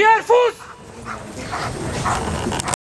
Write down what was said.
Die Air Force!